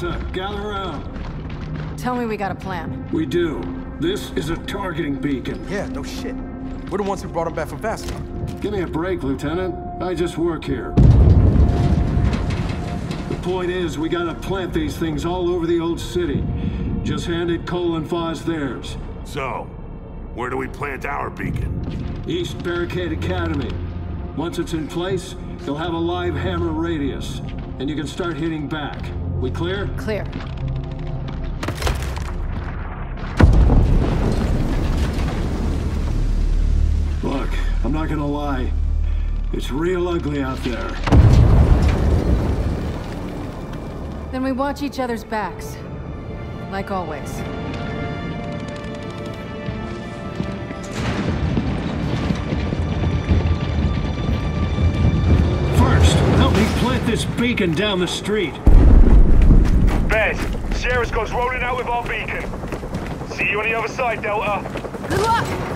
Delta, gather around. Tell me we got a plan. We do. This is a targeting beacon. Yeah, no shit. We're the ones who brought him back from Bastion. Give me a break, Lieutenant. I just work here. The point is, we gotta plant these things all over the old city. Just handed Cole and Fahz theirs. So, where do we plant our beacon? East Barricade Academy. Once it's in place, you'll have a live hammer radius, and you can start hitting back. We clear? Clear. Look, I'm not gonna lie. It's real ugly out there. Then we watch each other's backs. Like always. First, help me plant this beacon down the street. Bez, goes rolling out with our beacon. See you on the other side, Delta. Good luck!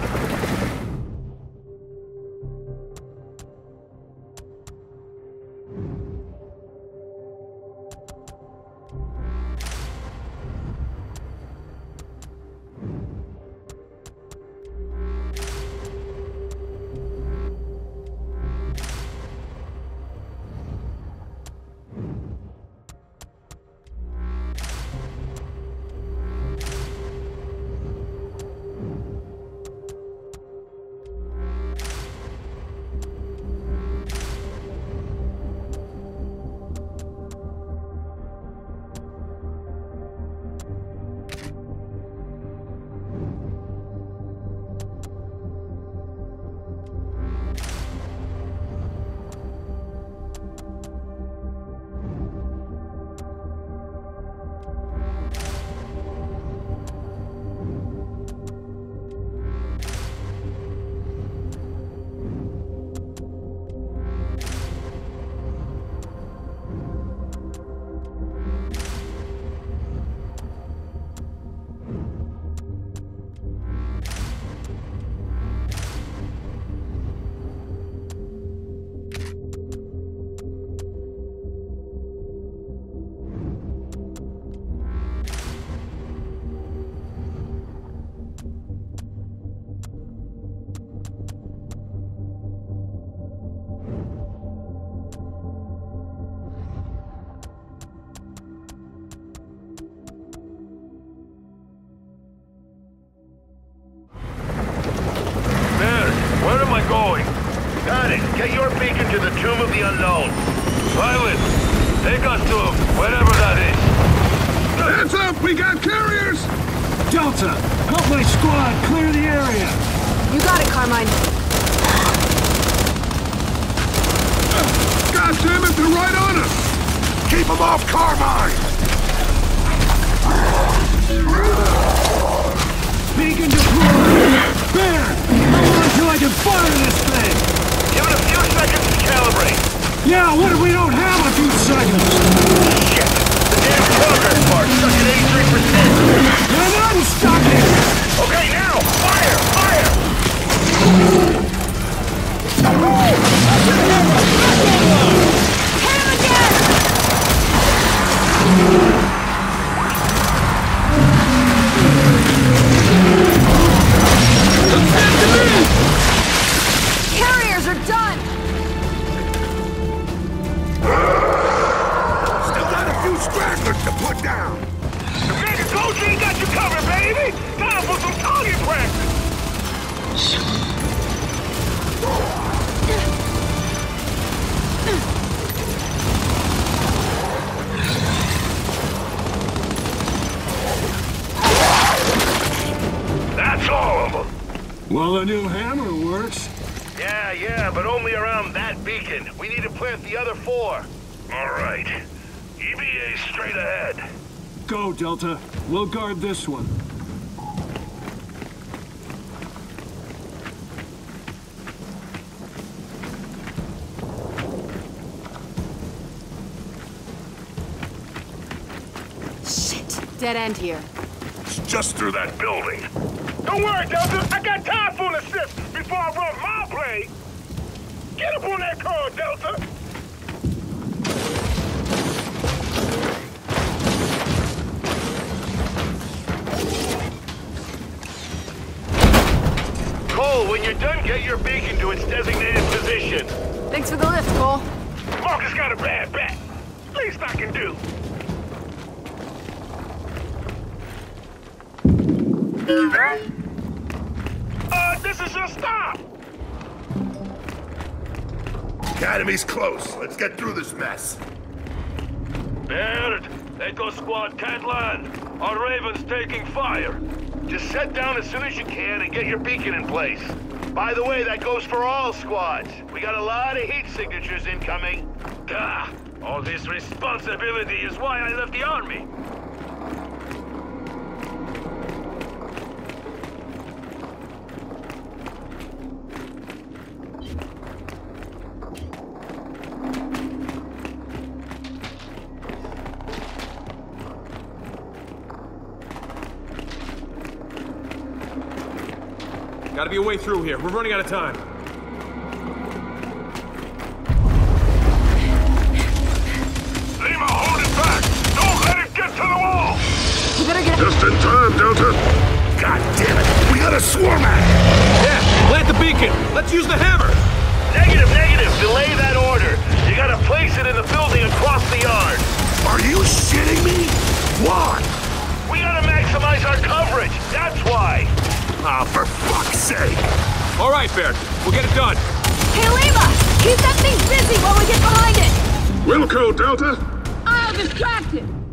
To him, wherever that is. Hands up! We got carriers! Delta, help my squad clear the area. You got it, Carmine. God damn it, they're right on us! Keep them off Carmine! Beacon deployed. Bear, hold on till I can fire this thing. Give it a few seconds to calibrate. Yeah, what if we don't have a few seconds? Shit! The damn progress bar stuck at 83%. Then unstuck it. Okay, now! Fire! Fire! Hit him again! Carriers are the new hammer works. Yeah, yeah, but only around that beacon. We need to plant the other four. All right. EBA straight ahead. Go, Delta. We'll guard this one. Shit! Dead end here. It's just through that building. Don't worry, Delta. I got Typhoon assist before I run my play. Get up on that car, Delta. Cole, when you're done, get your beacon to its designated position. Thanks for the lift, Cole. Marcus got a bad back. Least I can do. Mm -hmm this is your stop! Academy's close. Let's get through this mess. Baird, Echo Squad can't land. Our Raven's taking fire. Just set down as soon as you can and get your beacon in place. By the way, that goes for all squads. We got a lot of heat signatures incoming. Gah! All this responsibility is why I left the army. Be a way through here. We're running out of time. Lima, hold it back! Don't let it get to the wall! You better get... Just in time, Delta. God damn it. We got a swarm at. Yeah, plant the beacon. Let's use the hammer. Negative, negative! Delay that order! You gotta place it in the building across the yard! Are you shitting me? Why? We gotta maximize our coverage! That's why! Ah, for fuck's sake. All right, Baird. We'll get it done. Hey, Lima! Keep that thing busy while we get behind it! Wilco, Delta. I'll distract it!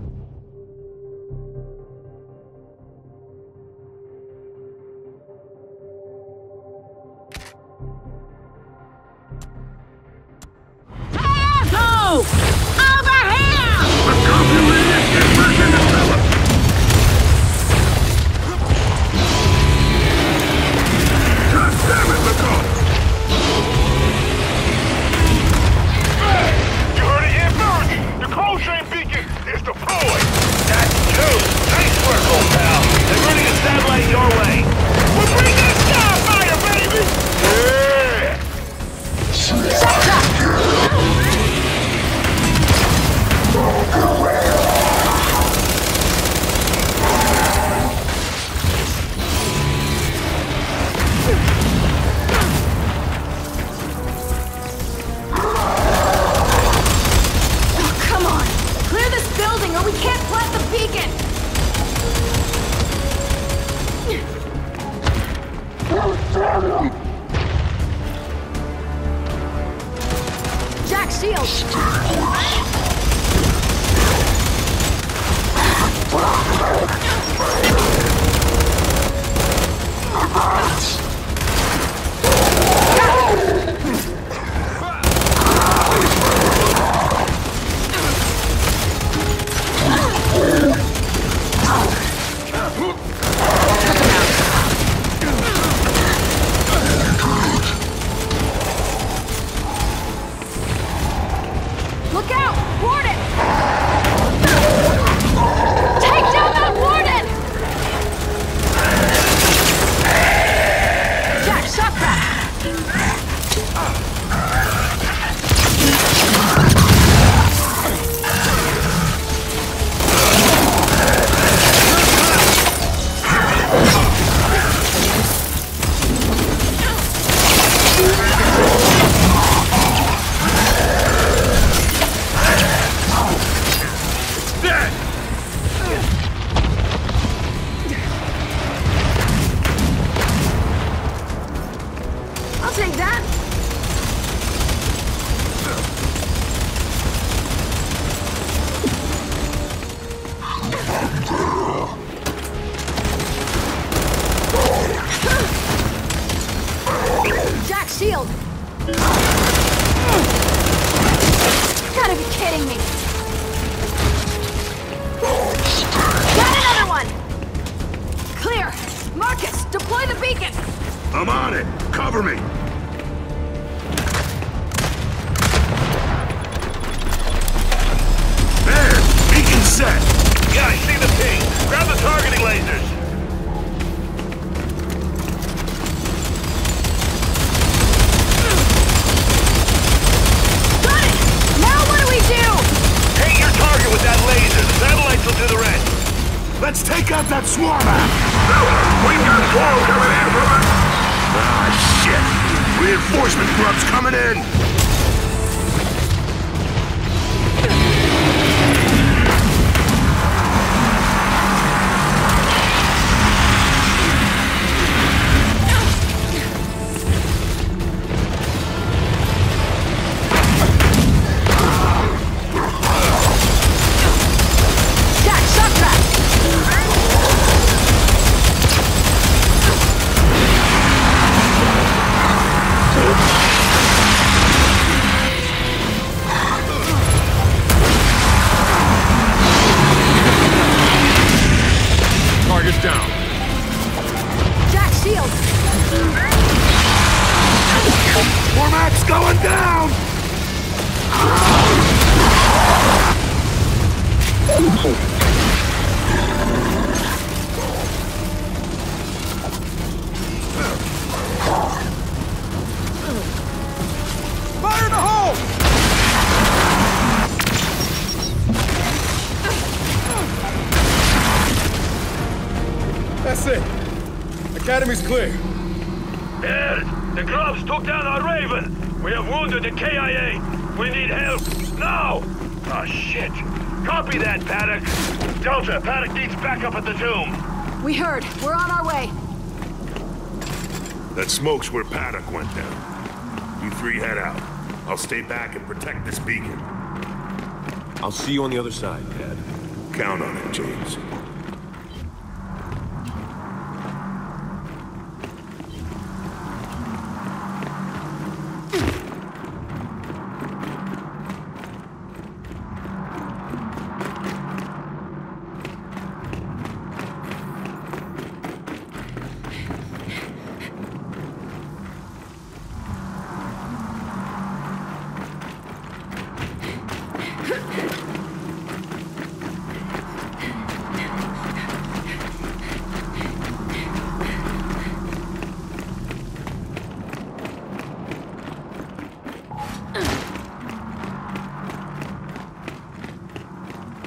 Shield! Gotta be kidding me! Got another one! Clear! Marcus, deploy the beacon! I'm on it. Cover me. There. Beacon set. I see the ping! Grab the targeting lasers! With that laser! The satellites will do the rest! Let's take out that swarm app. We've got swarm coming in from! Ah, shit! Reinforcement grub's coming in! Clear. Ed, the Grubs took down our Raven. We have wounded the KIA. We need help. Now! Oh, shit. Copy that, Paddock. Delta, Paddock needs backup at the tomb. We heard. We're on our way. That smoke's where Paddock went down. You three head out. I'll stay back and protect this beacon. I'll see you on the other side, Dad. Count on it, James.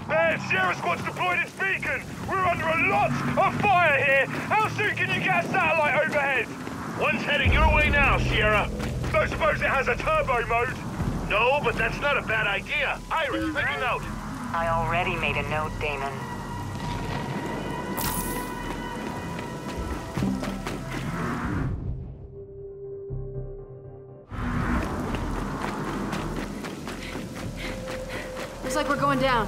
Man, Sierra Squad's deployed its beacon. We're under a lot of fire here. How soon can you get a satellite overhead? One's heading your way now, Sierra. Don't suppose it has a turbo mode? No, but that's not a bad idea. Iris, make a note. I already made a note, Damon. Looks like we're going down.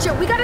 We gotta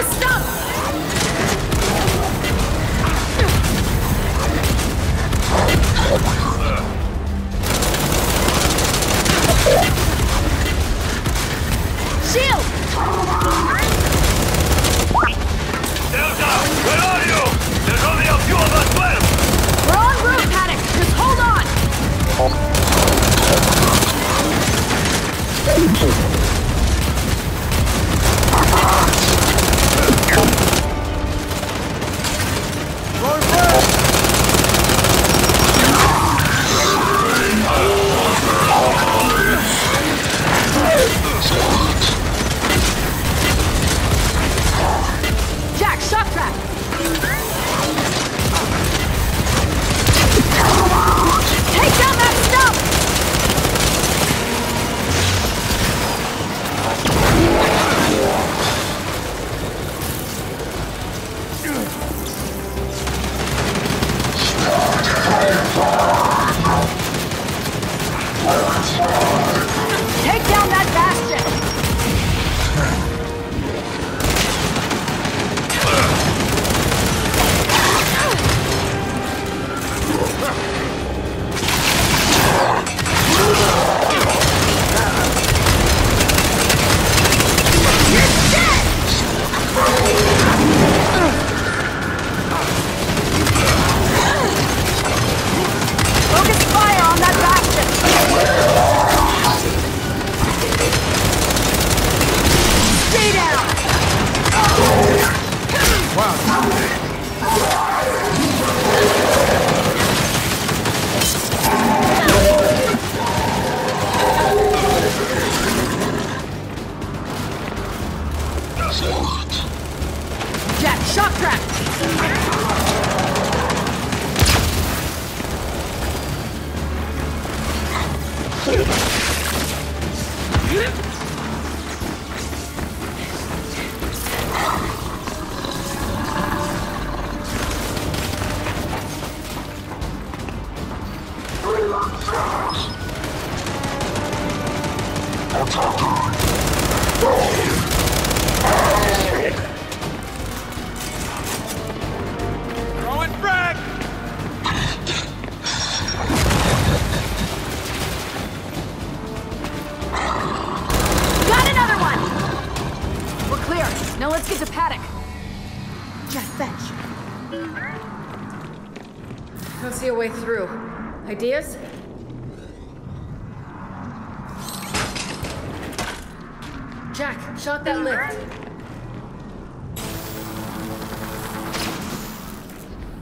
Jack, shot that lift.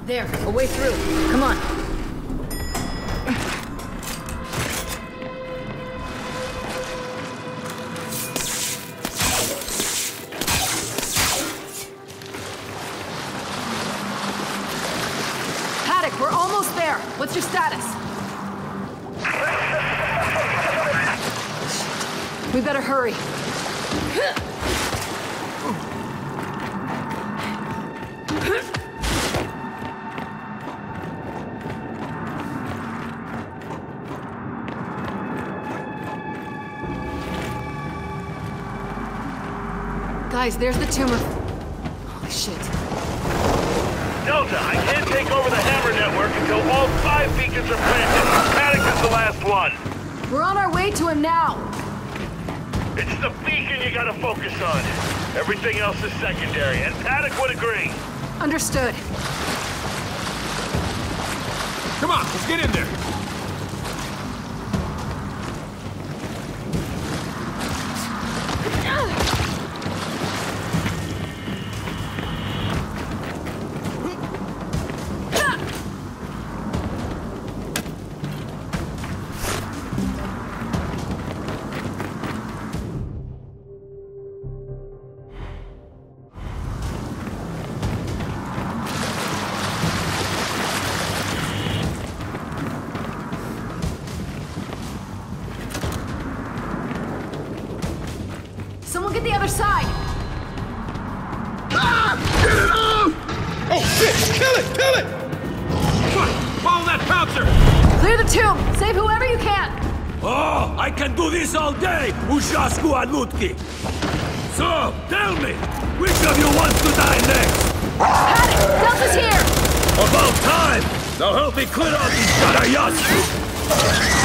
There, a way through. Come on. Guys, there's the tumor. Holy shit. Delta, I can't take over the Hammer network until all five beacons are planted. Paddock is the last one. We're on our way to him now. It's the beacon you gotta focus on. Everything else is secondary, and Paddock would agree. Understood. Come on, let's get in there. Oh, I can do this all day, Ushasku and Lutki. So, tell me, which of you wants to die next? Had! Delta's here! About time! Now help me clear out these Shadayatsu!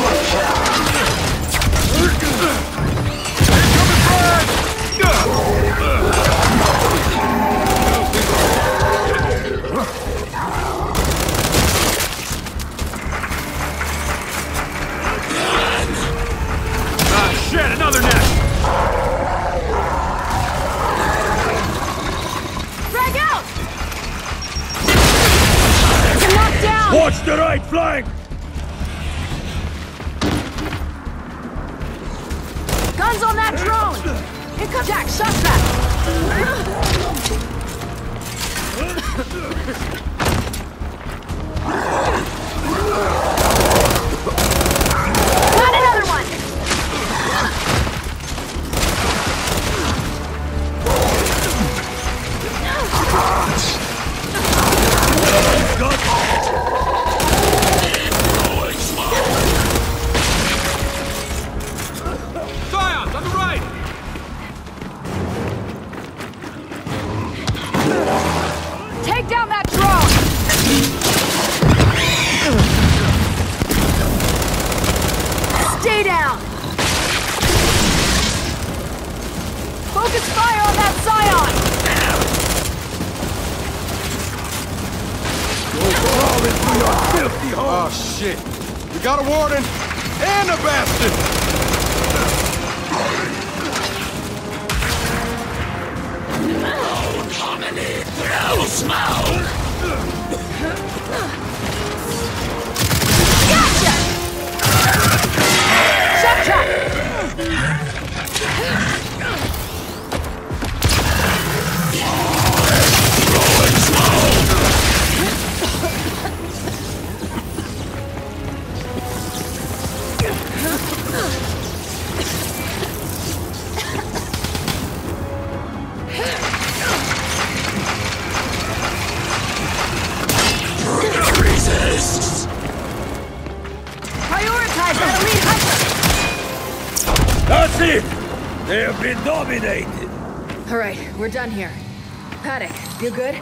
Switch out! Smile. Have dominated. All right, we're done here. Paddock, you good?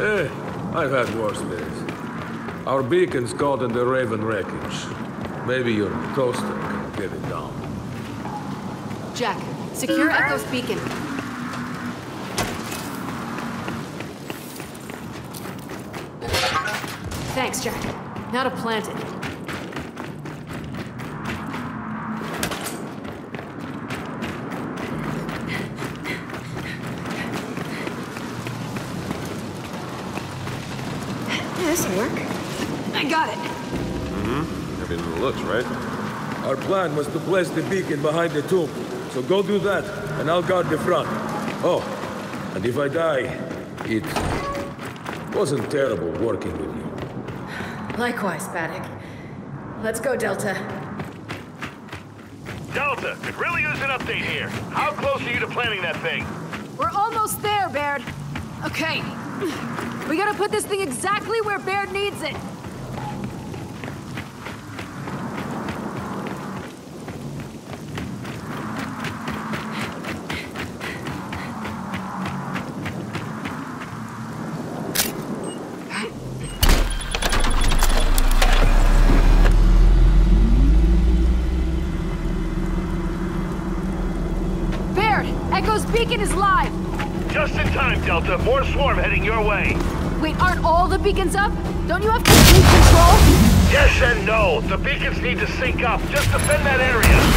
Eh, I've had worse days. Our beacon's caught in the Raven wreckage. Maybe your toaster can get it down. Jack, secure Echo's beacon. Thanks, Jack. Now to plant it. This'll work. I got it. Everything looks right. Our plan was to place the beacon behind the tomb. So go do that, and I'll guard the front. Oh, and if I die, it wasn't terrible working with you. Likewise, Paddock. Let's go, Delta. Delta, could really use an update here. How close are you to planning that thing? We're almost there, Baird. Okay. We gotta put this thing exactly where Baird needs it. Beacons up? Don't you have complete control? Yes and no. The beacons need to sync up. Just defend that area.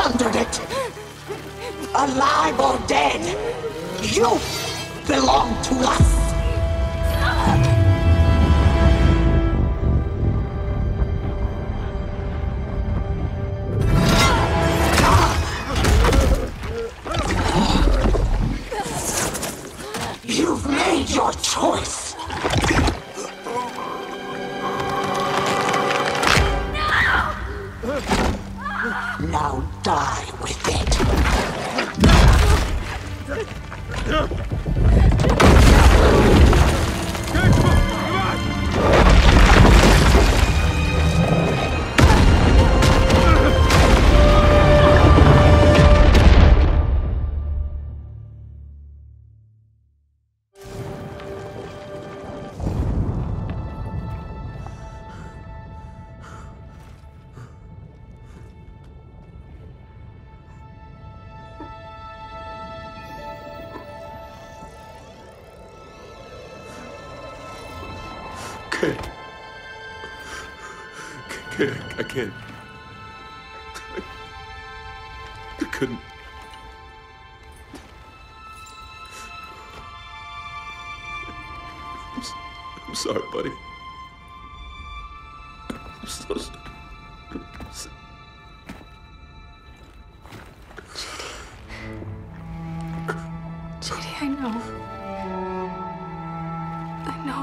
Squandered it. Alive or dead, you belong to us.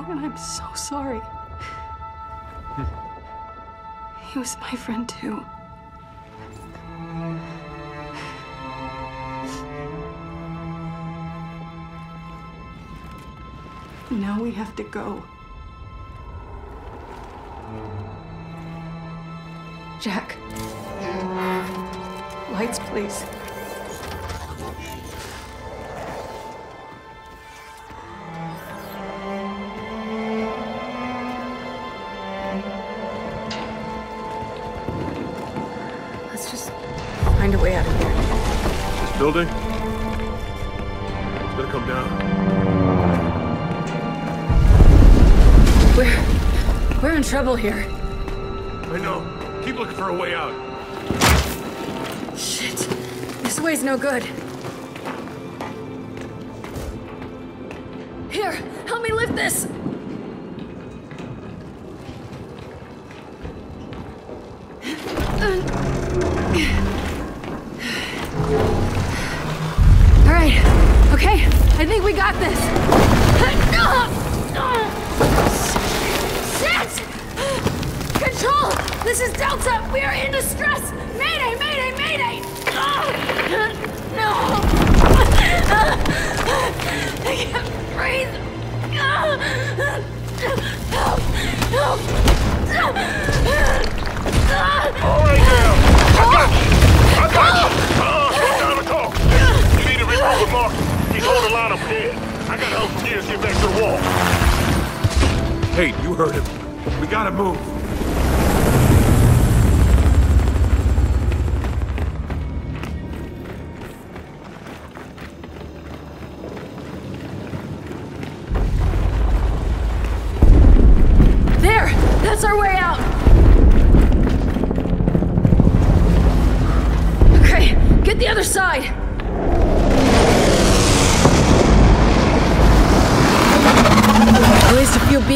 And I'm so sorry. He was my friend too. Now we have to go. Jack. Lights, please. Building? It's gonna come down. We're we're in trouble here. I know. Keep looking for a way out. Shit. This way's no good. Line up there. I gotta help Gears get back to the wall. Hey, you heard him. We gotta move.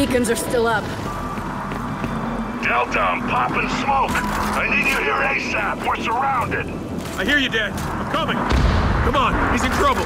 Beacons are still up. Delta, I'm popping smoke. I need you here ASAP. We're surrounded. I hear you, Dad. I'm coming. Come on, he's in trouble.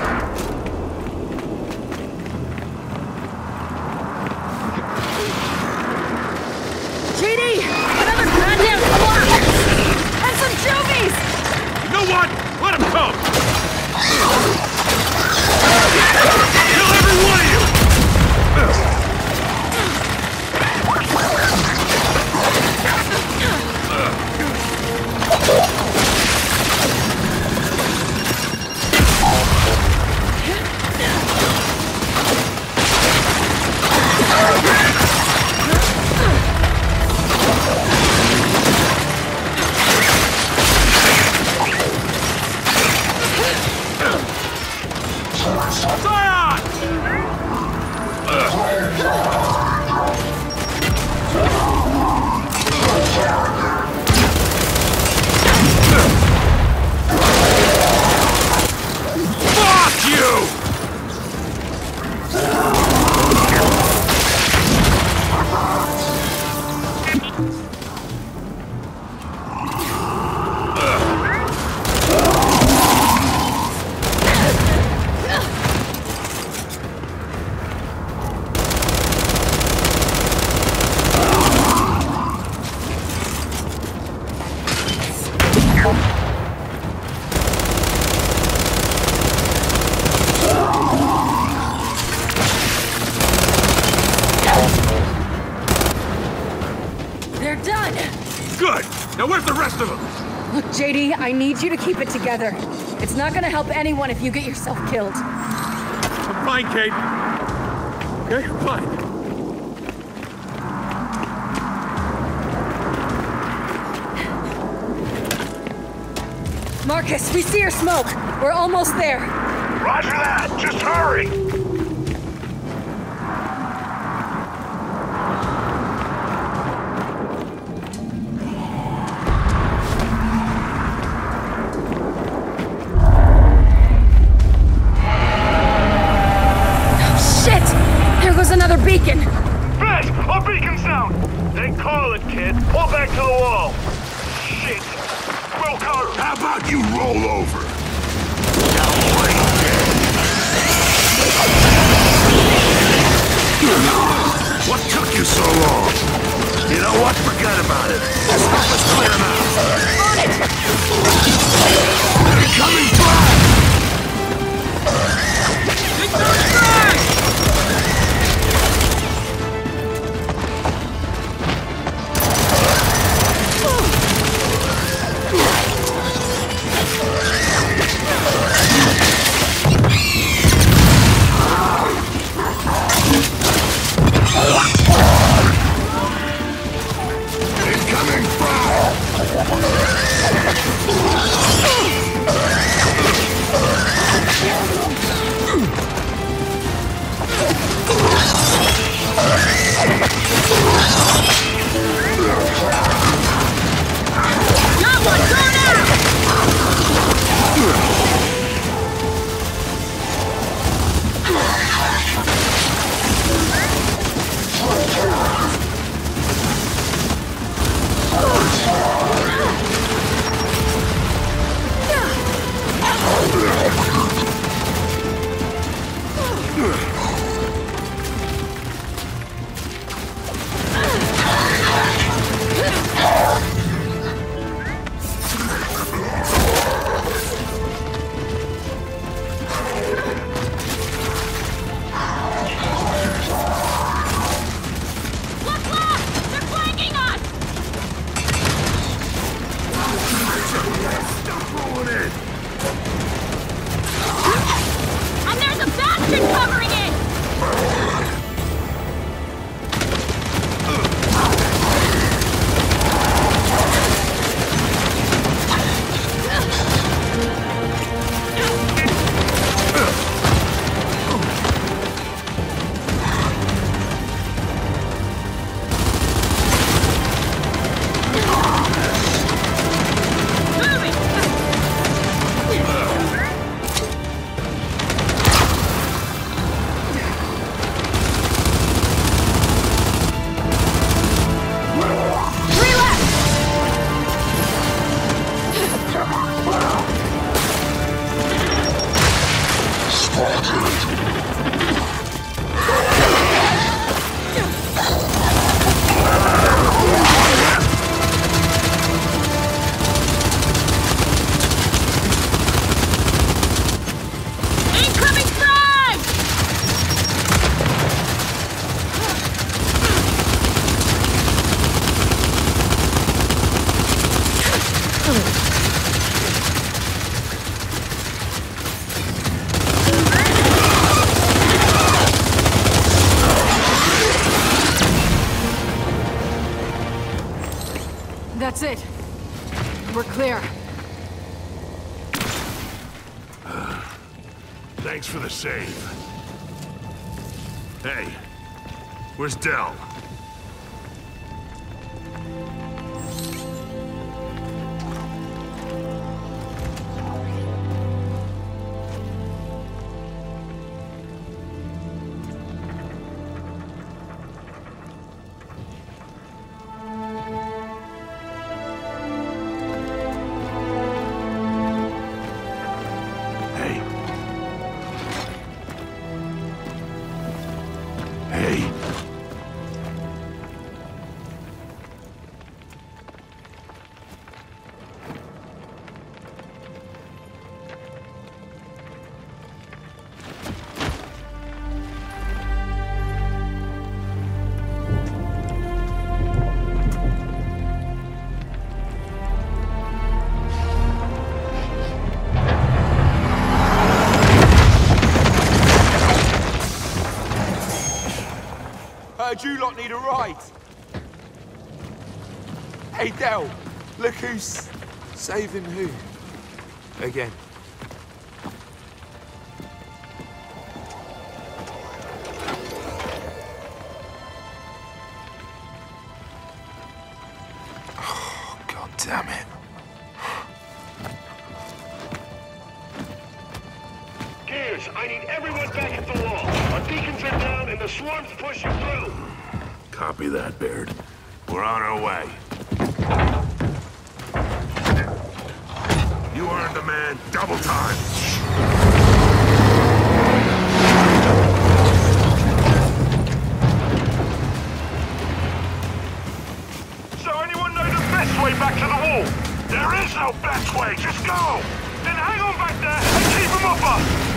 Need you to keep it together. It's not gonna help anyone if you get yourself killed. I'm fine, Kait. Okay, I'm fine. Marcus, we see your smoke. We're almost there. Roger that! Just hurry! Another beacon. Fahz! Our beacon's down! Then call it, kid. Pull back to the wall. Shit! Wilco! How about you roll over? What took you so long? You know what? Forget about it. Just help us clear them out. On it! They're coming back! Yeah. Stop Thanks for the save. Hey, where's Del? Hey, Del, look who's saving who. Again. Oh, God damn it. Gears, I need everyone back at the wall. Our beacons are down and the swarm's pushing through. Copy that, Baird. We're on our way. You earned the man. Double time. So anyone know the best way back to the wall? There is no best way, just go! Then hang on back there and keep them off us!